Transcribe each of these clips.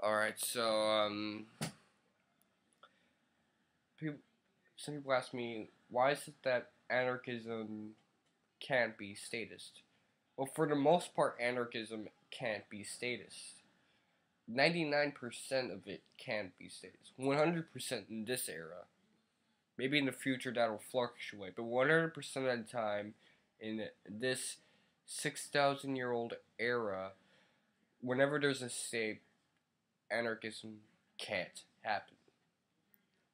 Alright, so, um, people, some people ask me, why is it that anarchism can't be statist? Well, for the most part, anarchism can't be statist. 99% of it can't be statist. 100% in this era. Maybe in the future that'll fluctuate, but 100% of the time in this 6,000 year old era, whenever there's a state, anarchism can't happen.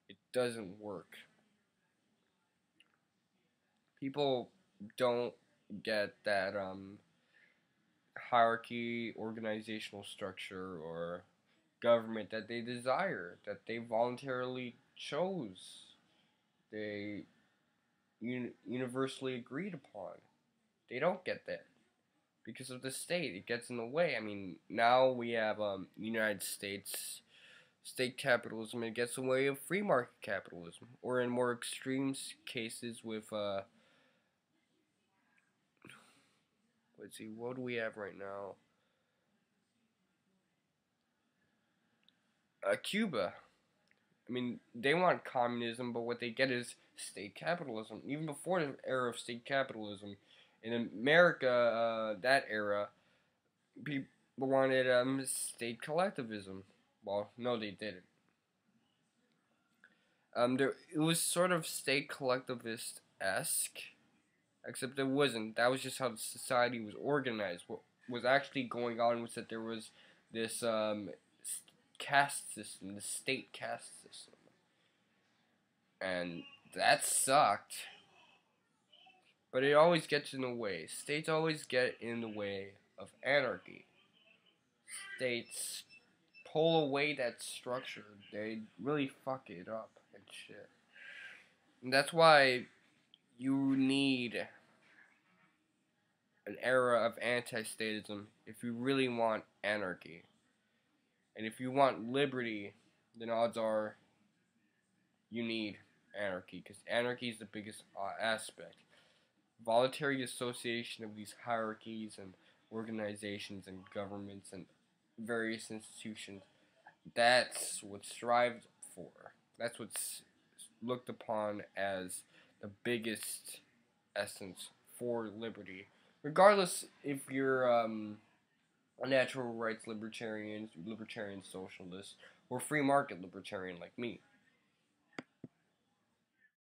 It doesn't work. People don't get that um, hierarchy, organizational structure, or government that they desire, that they voluntarily chose, they un- universally agreed upon. They don't get that because of the state. It gets in the way. I mean, now we have um, United States state capitalism. It gets in the way of free market capitalism, or in more extreme cases with uh, let's see, what do we have right now? Uh, Cuba. I mean, they want communism, but what they get is state capitalism. Even before the era of state capitalism, in America, uh, that era, people wanted um, state collectivism. Well, no, they didn't. Um, there, it was sort of state collectivist esque, except it wasn't. That was just how the society was organized. What was actually going on was that there was this um, caste system, the state caste system, and that sucked. But it always gets in the way. States always get in the way of anarchy. States pull away that structure. They really fuck it up and shit. And that's why you need an era of anti-statism if you really want anarchy. And if you want liberty, then odds are you need anarchy because anarchy is the biggest uh, aspect voluntary association of these hierarchies and organizations and governments and various institutions. That's what's strived for. That's what's looked upon as the biggest essence for liberty. Regardless if you're um, a natural rights libertarian, libertarian socialist, or free market libertarian like me.